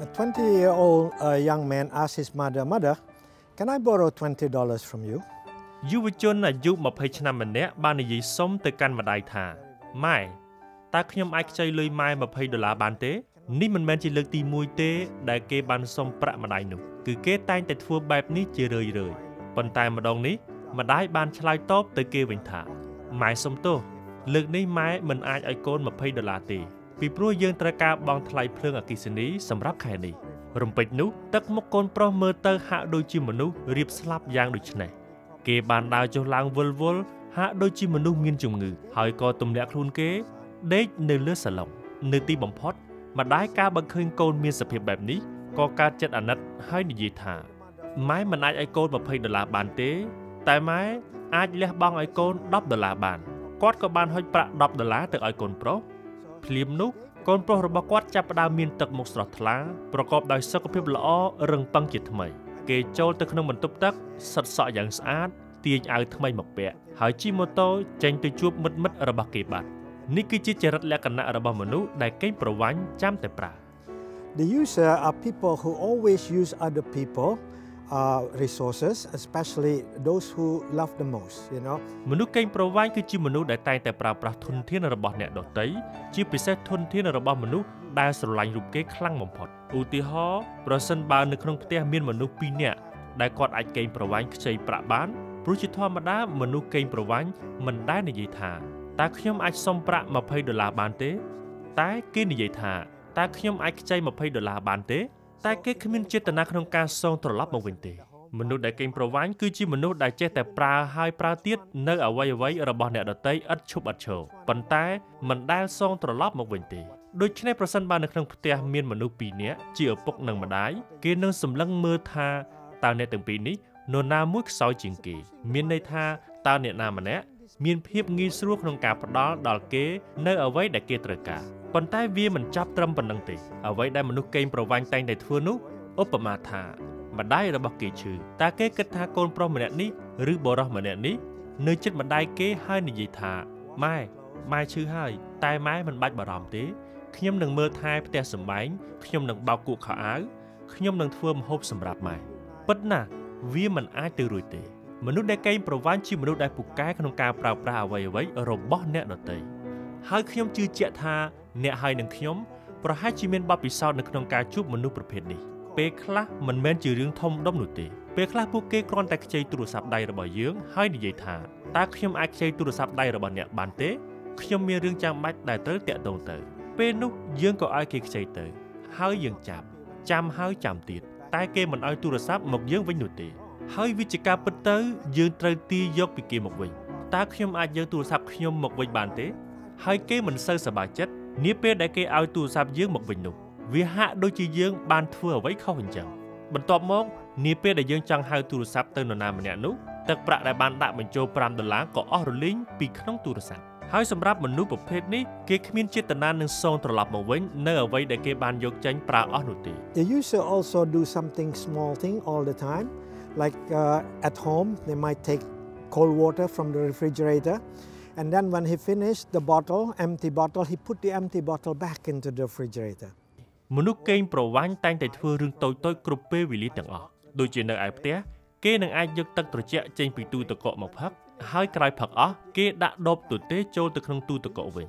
A 20 year old uh, young man asked his mother, Mother, can I borrow $20 from you? យុវជនអាយុ20ឆ្នាំម្នាក់បាននិយាយសុំទៅកាន់ម្ដាយថាម៉ែតើខ្ញុំអាចខ្ចីលុយម៉ែ20ដុល្លារបានទេនេះមិនមែនជាលើកទី1ទេដែលគេបានសុំប្រាក់ម្ដាយនោះគឺគេតែងតែធ្វើបែបនេះជារឿយរឿយប៉ុន្តែម្ដងនេះម្ដាយបានឆ្លើយតបទៅគេវិញថាម៉ែសុំទោសលើកនេះម៉ែមិនអាចឲ្យកូន20ដុល្លារទេ ពីព្រោះយើងត្រូវការបង់ថ្លៃភ្លើងអគ្គិសនីសម្រាប់ខែនេះរំពេចនោះទឹកមុខកូនប្រុសមើលទៅហាក់ដូចជាមនុស្សរៀបស្លាប់យ៉ាងដូចនេះគេបានដើរចុះឡើងវល់វល់ហាក់ដូចជាមនុស្សមានជំងឺហើយក៏ទម្លាក់ខ្លួនគេដេកនៅលើសាឡុងនៅទីបំផុតម្ដាយកាលបើឃើញកូនមានសភាពបែបនេះក៏កើតចិត្តអាណិតហើយនិយាយថាម៉ែមិនអាចឲ្យកូន20ដុល្លារបានទេ តែម៉ែអាចលះបង់ឲ្យកូន10ដុល្លារបានគាត់ក៏បានហុចប្រាក់10ដុល្លារទៅឲ្យកូនប្រុស ភ្លាមនោះកូនប្រុសរបស់គាត់ចាប់ផ្ដើមមានទឹកមុខស្រស់ថ្លាប្រកបដោយសុខភាពល្អរឹងប៉ឹងជាថ្មី គេចូលទៅក្នុងបន្ទប់ទឹកសិតសក់យ៉ាងស្អាតទាញអាវថ្មីមកពាក់ហើយជិះម៉ូតូចេញទៅជួបមិត្តមិត្តរបស់គេបាត់នេះគឺជាចរិតលក្ខណៈរបស់មនុស្សដែលកេងប្រវ័ញ្ចចាំតែប្រើ The user are people who always use other people uh, resources, especially those who love the most, you know. មនុស្សកេងប្រវ័ញ្ចគឺជាមនុស្សដែលតែងតែប្រើប្រាស់ធនធានរបស់អ្នកដទៃជាពិសេសធនធានរបស់មនុស្សដែលស្រឡាញ់រូបគេខ្លាំងបំផុតឧទាហរណ៍ប្រសិនបើនៅក្នុងផ្ទះមានមនុស្ស2នាក់ដែលគាត់អាចកេងប្រវ័ញ្ចខ្ចីប្រាក់បានព្រោះជាធម្មតាមនុស្សកេងប្រវ័ញ្ចមិនដែលនិយាយថាតើខ្ញុំអាចសុំប្រាក់20ដុល្លារបានទេ តែគេនិយាយថាតើខ្ញុំអាចខ្ចី20ដុល្លារបានទេ តែគេគ្មានចេតនាក្នុងការសងត្រឡប់មកវិញទេមនុស្សដែលកេងប្រវ័ញ្ចគឺជាមនុស្សដែលចេះតែប្រើហើយប្រើទៀតនៅអវ័យអវ័យរបស់អ្នកដតីឥតឈប់ឥតឈរប៉ុន្តែមិនដែលសងត្រឡប់មកវិញទេដូច្នេះប្រសិនបើនៅក្នុងផ្ទះមានមនុស្ស2នាក់ជាឪពុកនិងម្ដាយគេនឹងសម្លឹងមើលថាតើអ្នកទាំងពីរនេះនរណាមួយខ្សោយជាងគេ មានន័យថាតើអ្នកណាម្នាក់មានភាពងាយស្រួលក្នុងការផ្ដល់ដល់គេ នៅអ្វីដែលគេត្រូវការ ប៉ុន្តែវាមិនចាប់ត្រឹមប៉ុណ្្នឹងទេអ្វីដែលមនុស្សកេងប្រវ័ញ្ចតែងតែធ្វើនោះឧបមាថាម្ដាយរបស់គេឈឺតើគេគិតថាកូនប្រុសម្នាក់នេះឬបុរសម្នាក់នេះនៅចិត្តម្ដាយគេហើយនិយាយថាម៉ែម៉ែឈឺហើយតែម៉ែមិនបាច់បារម្ភទេខ្ញុំនឹងមើលថែផ្ទះសម្បែងខ្ញុំនឹងបោកគក់ខោអាវខ្ញុំនឹងធ្វើម្ហូបសម្រាប់ម៉ែពិតណាស់វាមិនអាចទៅរួចទេមនុស្សដែលកេងប្រវ័ញ្ចជាមនុស្សដែលពូកែក្នុងការប្រើប្រាស់អ្វីអ្វីរបស់អ្នកដទៃហើយខ្ញុំជឿជាក់ថា អ្នកហើយនឹងខ្ញុំប្រហែលជាមានបទពិសោធន៍នៅក្នុងការជួបមនុស្សប្រភេទនេះពេលខ្លះមិនមែនជារឿងធំដុំនោះទេពេលខ្លះពួកគេគ្រាន់តែខ្ចីទូរស័ព្ទដៃរបស់យើងហើយនិយាយថាតើខ្ញុំអាចខ្ចីទូរស័ព្ទដៃរបស់អ្នកបានទេខ្ញុំមានរឿងចាំបាច់ដែលត្រូវតាក់ទងទៅ ពេលនោះយើងក៏ឲ្យគេខ្ចីទៅ ហើយយើងចាប់ចាំហើយចាំទៀតតែគេមិនឲ្យទូរស័ព្ទមកយើងវិញនោះទេ ហើយវិជ្ជការពិតទៅ យើងត្រូវទាយកពីគេមកវិញតើខ្ញុំអាចយកទូរស័ព្ទខ្ញុំមកវិញបានទេ ហើយគេមិនសូវសប្បាយចិត្ត នាពេលដែលគេឲ្យទូរស័ព្ទយើងមកវិញនោះវាហាក់ដូចជាយើងបានធ្វើអ្វីខុសអញ្ចឹងបន្ទាប់មកនាពេលដែលយើងចង់ហៅទូរស័ព្ទទៅនរណាម្នាក់នោះទឹកប្រាក់ដែលបានដាក់បញ្ចូល5ដុល្លារក៏អស់រលីងពីក្នុងទូរស័ព្ទហើយសម្រាប់មនុស្សប្រភេទនេះគេគ្មានចេតនានឹងសងត្រឡប់មកវិញនៅអ្វីដែលគេបានយកចេញប្រើអស់នោះទេ The user also do something small thing all the time like uh, at home they might take cold water from the refrigerator and then when he finished the bottle empty bottle he put the empty bottle back into the refrigerator មនុស្សកេងប្រវ័ញ្ចតែងតែធ្វើរឿងតូចតូចគ្រប់ពេលវេលាទាំងអស់ដូចជានៅឯផ្ទះគេនឹងអាចយកទឹកត្រជាក់ចេញពីទូទឹកកកមកផឹកហើយក្រោយផឹកអស់គេដាក់ដបទទេចូលទៅក្នុងទូទឹកកកវិញ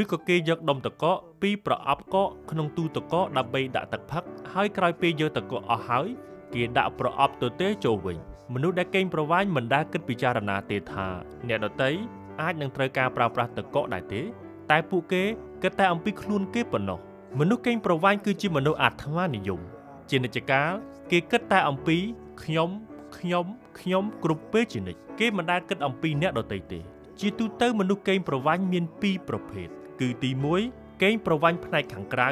ឬក៏គេយកដុំទឹកកកពីប្រអប់កកក្នុងទូទឹកកកដើម្បីដាក់ទឹកផឹកហើយក្រោយពេលយកទឹកកកអស់ហើយគេដាក់ប្រអប់ទទេចូលវិញមនុស្សដែលកេងប្រវ័ញ្ចមិនដែលគិតពិចារណាទេថាអ្នកដតី អាចនឹងត្រូវការប្រើប្រាស់ទឹកកកដែរទេ តែពួកគេគិតតែអំពីខ្លួនគេប៉ុណ្ណោះមនុស្សកេងប្រវ័ញ្ចគឺជាមនុស្សអាត្មានិយម ជានិច្ចកាលគេគិតតែអំពីខ្ញុំខ្ញុំខ្ញុំគ្រប់ពេលជានិច្ចគេមិនដែលគិតអំពីអ្នកដតីទេ ជាទូទៅមនុស្សកេងប្រវ័ញ្ចមានពីរប្រភេទគឺទី1កេងប្រវ័ញ្ចផ្នែកខាងក្រៅ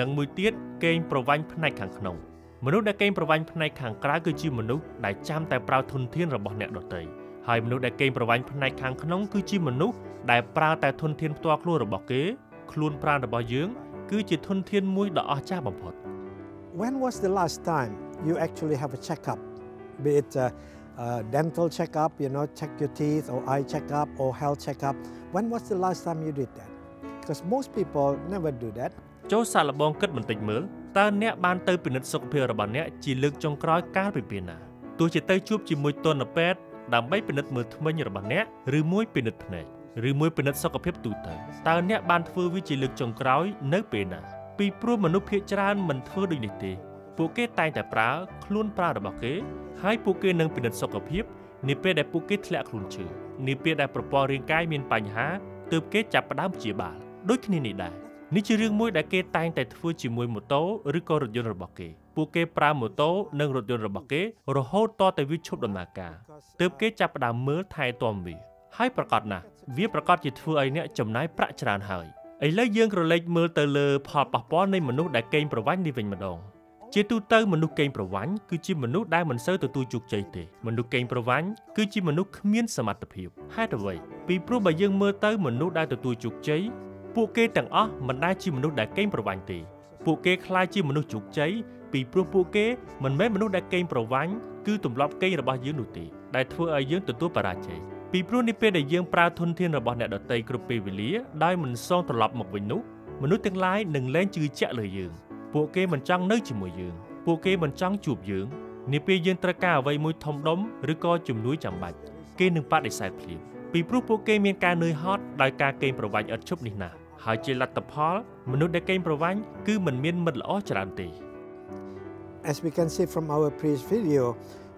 និងមួយទៀតកេងប្រវ័ញ្ចផ្នែកខាងក្នុងមនុស្សដែលកេងប្រវ័ញ្ចផ្នែកខាងក្រៅគឺជាមនុស្សដែលចាំតែប្រើធនធានរបស់អ្នកដទៃ ហើយមនុស្សដែលកេងប្រវ័ញ្ចផ្នែកខាងក្នុងគឺជាមនុស្សដែលប្រើតែធនធានផ្ទាល់ខ្លួនរបស់គេខ្លួនប្រាណរបស់យើង គឺជាធនធានមួយដ៏អស្ចារ្យបំផុត When was the last time you actually have a checkup be it a, a dental checkup you know check your teeth or eye checkup or health checkup when was the last time you did that because most people never do that ចូលសាកល្បងគិតបន្តិចមើលតើអ្នកបានទៅពិនិត្យសុខភាពរបស់អ្នកជាលើកចុងក្រោយកាលពីពេលណាទោះជាទៅជួបជាមួយទនពេទ្យ ដើម្បីពិនិត្យមើលធ្មេញរបស់អ្នកឬមួយពិនិត្យភ្នែកឬមួយពិនិត្យសុខភាពទូទៅតើអ្នកបានធ្វើវាជាលើកចុងក្រោយនៅពេលណាពីព្រោះមនុស្សភាគច្រើនមិនធ្វើដូចនេះទេ ពួកគេតែងតែប្រើខ្លួនប្រើរបស់គេហើយពួកគេនឹងពិនិត្យសុខភាពនាពេលដែលពួកគេធ្លាក់ខ្លួនឈឺនាពេលដែលប្រព័ន្ធរាងកាយមានបញ្ហាទើបគេចាប់ផ្ដើមព្យាបាលដូចគ្នានេះដែរ នេះជារឿងមួយដែលគេតែងតែធ្វើជាមួយម៉ូតូឬក៏រថយន្តរបស់គេពួកគេប្រើម៉ូតូនិងរថយន្តរបស់គេរហូតតតែវាឈប់ដំណើរការទើបគេចាប់ផ្ដើមមើលថែទាំវាហើយប្រកាសណាស់វាប្រកាសជាធ្វើឲ្យអ្នកចំណាយប្រាក់ច្រើនហើយឥឡូវយើងក្រឡេកមើលទៅលើផលប៉ះពាល់នៃមនុស្សដែលកេងប្រវ័ញ្ចនេះវិញម្ដងជាទូទៅមនុស្សកេងប្រវ័ញ្ចគឺជាមនុស្សដែលមិនសូវទទួលជោគជ័យទេមនុស្សកេងប្រវ័ញ្ចគឺជាមនុស្សគ្មានសមត្ថភាពហេតុអ្វីពីព្រោះបើយើងមើលទៅមនុស្សដែលទទួលជោគជ័យ ពួកគេទាំងអស់មិនដែលជាមនុស្សដែលកេងប្រវ័ញ្ចទេពួកគេខ្លាចជាមនុស្សជោគជ័យពីព្រោះពួកគេមិនមែនមនុស្សដែលកេងប្រវ័ញ្ចគឺទម្លាប់កេងរបស់យើងនោះទេដែលធ្វើឲ្យយើងទទួលបរាជ័យពីព្រោះនេះពេលដែលយើងប្រើធនធានរបស់អ្នកដទៃគ្រប់ពេលវេលាដោយមិនសងត្រឡប់មកវិញនោះមនុស្សទាំងឡាយនឹងលែងជឿជាក់លើយើងពួកគេមិនចង់នៅជាមួយយើងពួកគេមិនចង់ជួបយើងនាពេលយើងត្រូវការអ្វីមួយធំដុំឬក៏ជំនួយចាំបាច់គេនឹងបដិសេធភ្លាមពីព្រោះពួកគេមានការនឿយហត់ដោយការកេងប្រវ័ញ្ចឥតឈប់នេះណា ហើយជាលទ្ធផល មនុស្សដែលកេងប្រវ័ញ្ចគឺមិនមានមិត្តល្អច្រើនទេ As we can see from our previous video,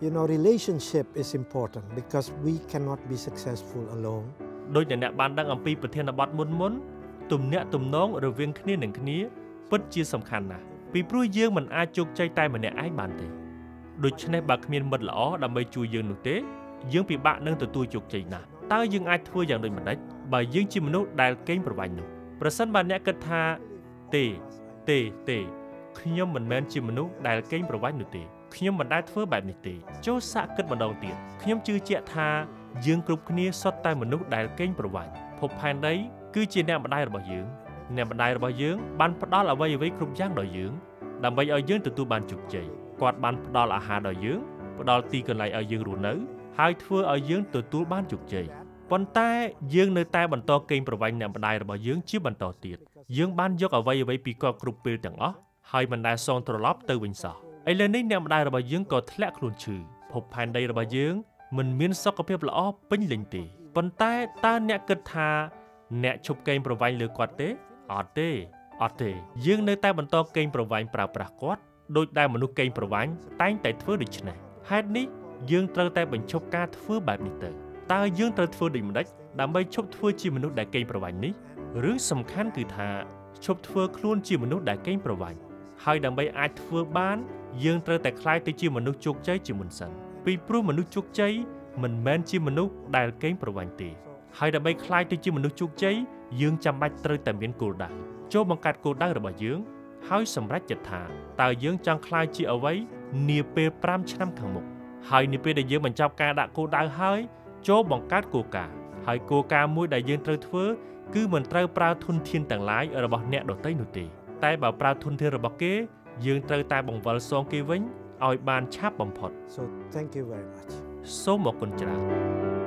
you know relationship is important because we cannot be successful alone. ដោយដែលអ្នកបានដឹងអំពីប្រធានបទមុនមុនទំនាក់ទំនងរវាងគ្នានឹងគ្នាពិតជាសំខាន់ណាស់ពីព្រោះយើងមិនអាចជោគជ័យតែម្នាក់ឯងបានទេដូច្នេះបើគ្មានមិត្តល្អដើម្បីជួយយើងនោះទេ យើងពិបាកនឹងទទួលជោគជ័យណាស់តើយើងអាចធ្វើយ៉ាងដូចម្តេចបើយើងជាមនុស្សដែលកេងប្រវ័ញ្ចនោះ ប្រសិនបើអ្នកគិតថាទេទេទេខ្ញុំមិនមែនជាមនុស្សដែលកេងប្រវ័ញ្ចនោះទេខ្ញុំមិនដែលធ្វើបែបនេះទេចូលសាកគិតម្ដងទៀតខ្ញុំជឿជាក់ថាយើងគ្រប់គ្នាសុទ្ធតែមនុស្សដែលកេងប្រវ័ញ្ចភពផែនដីគឺជាអ្នកម្ដាយរបស់យើងអ្នកម្ដាយរបស់យើងបានផ្ដល់អ្វីអ្វីគ្រប់យ៉ាងដល់យើងដើម្បីឲ្យយើងទទួលបានជោគជ័យគាត់បានផ្ដល់អាហារដល់យើងផ្ដល់ទីកន្លែងឲ្យយើងរស់នៅ ហើយធ្វើឲ្យយើងទទួលបានជោគជ័យ ប៉ុន្តែយើងនៅតែបន្តកេងប្រវ័ញ្ចអ្នកម្ដាយរបស់យើងជាបន្តទៀតយើងបានយកអ្វីអ្វីពីគាត់គ្រប់ពេលទាំងអស់ហើយមិនដែលសងត្រឡប់ទៅវិញសោះឥឡូវនេះអ្នកម្ដាយរបស់យើងក៏ធ្លាក់ខ្លួនឈឺភពផែនដីរបស់យើងមិនមានសុខភាពល្អពេញលេញទេប៉ុន្តែតើអ្នកគិតថាអ្នកឈប់កេងប្រវ័ញ្ចលើគាត់ទេអត់ទេអត់ទេយើងនៅតែបន្តកេងប្រវ័ញ្ចប្រើប្រាស់គាត់ដោយដែលមនុស្សកេងប្រវ័ញ្ចតែងតែធ្វើដូច្នេះហេតុនេះយើងត្រូវតែបញ្ឈប់ការធ្វើបែបនេះទៅ តើយើងត្រូវធ្វើដូចម្តេចដើម្បីឈប់ធ្វើជាមនុស្សដែលកេងប្រវ័ញ្ចនេះរឿងសំខាន់គឺថាឈប់ធ្វើខ្លួនជាមនុស្សដែលកេងប្រវ័ញ្ចហើយដើម្បីអាចធ្វើបាន យើងត្រូវតែខ្លាយទៅជាមនុស្សជោគជ័យជាមុនសិនពីព្រោះមនុស្សជោគជ័យមិនមែនជាមនុស្សដែលកេងប្រវ័ញ្ចទេហើយដើម្បីខ្លាយទៅជាមនុស្សជោគជ័យយើងចាំបាច់ត្រូវតែមានគោលដៅចូលបង្កើតគោលដៅរបស់យើង ហើយសម្រេចចិត្តថាតើយើងចង់ខ្លាយជាអ្វីនាពេល5ឆ្នាំខាងមុខហើយនាពេលដែលយើងបញ្ចប់ការដាក់គោលដៅហើយ ចូលបង្កើតគោលការណ៍ហើយគោលការណ៍មួយដែលយើងត្រូវធ្វើគឺមិនត្រូវប្រើធនធានទាំងឡាយរបស់អ្នកដទៃនោះទេតែបើប្រើធនធានរបស់គេ យើងត្រូវតែបង្វិលសងគេវិញឲ្យបានឆាប់បំផុត So thank you very much. សូមអរគុណច្រើន